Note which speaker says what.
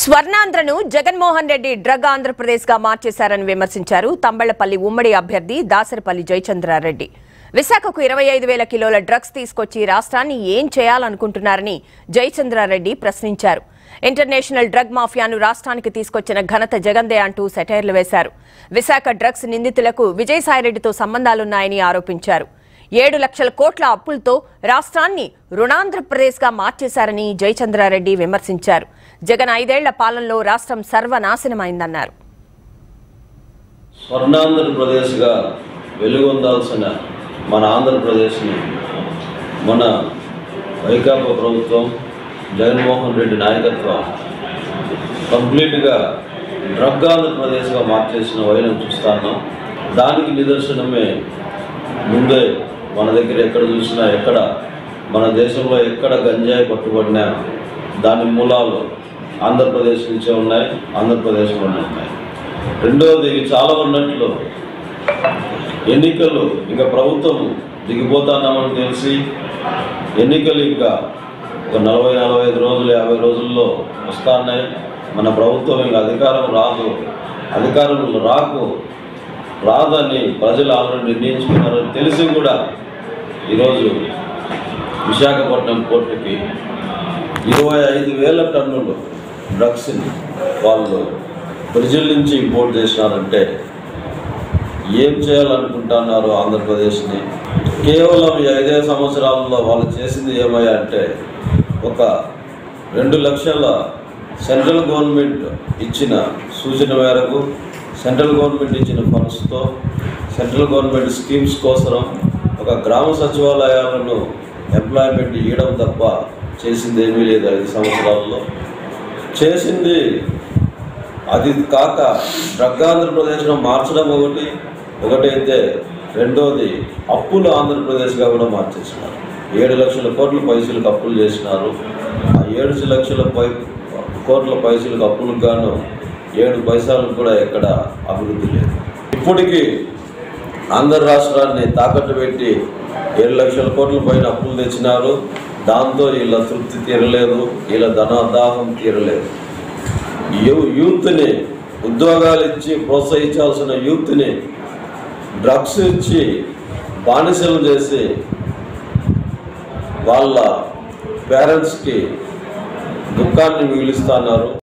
Speaker 1: స్వర్ణాంధ్రను Jaganmohan Reddy drug ఆంధ్రప్రదేశ్గా మార్చేశారని విమర్శించారు తంబళ్ళపల్లి ఉమ్మడి అభ్యర్థి దాసరిపల్లి జయచంద్రారెడ్డి. విశాఖకు ఇరవై ఐదు వేల కిలోల డ్రగ్స్ తీసుకొచ్చి రాష్ట్రాన్ని ఏం చేయాలనుకుంటున్నారని జయచంద్రారెడ్డి ప్రశ్నించారు. ఇంటర్నేషనల్ డ్రగ్ మాఫియాను రాష్ట్రానికి తీసుకొచ్చిన ఘనత జగందే అంటూ సెటైర్లు వేశారు. విశాఖ డ్రగ్స్ నిందితులకు విజయసాయిరెడ్డితో సంబంధాలున్నాయని ఆరోపించారు. ఏడు లక్షల కోట్ల అప్పులతో రాష్ట్రాన్ని రుణాంధ్రప్రదేశ్గా మార్చేశారని జయచంద్రారెడ్డి విమర్శించారు. జగన్ ఐదేళ్ళ పాలనలో రాష్ట్రం సర్వనాశనమైందన్నారు.
Speaker 2: స్వర్ణాంధ్రప్రదేశ్గా వెలుగొందాల్సిన మన ఆంధ్రప్రదేశ్ని మన వైకాపా ప్రభుత్వం జగన్మోహన్ రెడ్డి నాయకత్వం కంప్లీట్గా డ్రగ్ ఆంధ్రప్రదేశ్గా మార్చేసిన వైనం చూస్తాను దానికి నిదర్శనమే ముందే మన దగ్గర ఎక్కడ చూసినా ఎక్కడ మన దేశంలో ఎక్కడ గంజాయి పట్టుబడినా దాని మూలాలు ఆంధ్రప్రదేశ్ నుంచే ఉన్నాయి ఆంధ్రప్రదేశ్లోనే ఉన్నాయి. రెండవది చాలా ఉన్నట్లు ఎన్నికలు ఇంకా ప్రభుత్వం దిగిపోతున్నామని తెలిసి ఎన్నికలు ఇంకా ఒక నలభై నలభై ఐదు రోజులు యాభై రోజుల్లో వస్తున్నాయి. మన ప్రభుత్వం ఇంకా అధికారం రాదు. అధికారం రాకు. రాదని ప్రజలు ఆమెను నిర్ణయించుకున్నారని తెలిసి కూడా ఈరోజు విశాఖపట్నం కోర్టుకి ఇరవై ఐదు వేల టన్నులు డ్రగ్స్ని వాళ్ళు బ్రెజిల్ నుంచి ఇంపోర్ట్ చేసినారంటే ఏం చేయాలనుకుంటున్నారు ఆంధ్రప్రదేశ్ని? కేవలం ఈ ఐదే సంవత్సరాలలో వాళ్ళు చేసింది ఏమయ్యా అంటే ఒక రెండు లక్షల సెంట్రల్ గవర్నమెంట్ ఇచ్చిన సూచన మేరకు సెంట్రల్ గవర్నమెంట్ ఇచ్చిన ఫండ్స్తో సెంట్రల్ గవర్నమెంట్ స్కీమ్స్ కోసం ఒక గ్రామ సచివాలయాలను ఎంప్లాయ్మెంట్ ఇవ్వడం తప్ప చేసింది ఏమీ లేదు ఐదు సంవత్సరాల్లో. చేసింది అది కాక డ్రగ్ ఆంధ్రప్రదేశ్లో మార్చడం ఒకటి ఒకటైతే రెండోది అప్పులు ఆంధ్రప్రదేశ్గా కూడా మార్చేసినారు. ఏడు లక్షల కోట్ల పైసలకు అప్పులు చేసినారు. ఆ ఏడు లక్షల పై కోట్ల పైసలకు అప్పులకు గాను ఏడు పైసలు కూడా ఎక్కడ అభివృద్ధి లేదు. ఇప్పటికీ ఆంధ్ర రాష్ట్రాన్ని తాకట్టు పెట్టి ఏడు లక్షల కోట్ల పైన అప్పులు తెచ్చినారు. దాంతో వీళ్ళ తృప్తి తీరలేదు వీళ్ళ ధనదాహం తీరలేదు. యూ- యూత్ని ఉద్యోగాలు ఇచ్చి ప్రోత్సహించాల్సిన యూత్ని డ్రగ్స్ ఇచ్చి బానిసలు చేసి వాళ్ళ పేరెంట్స్కి దుఃఖాన్ని మిగిలిస్తున్నారు.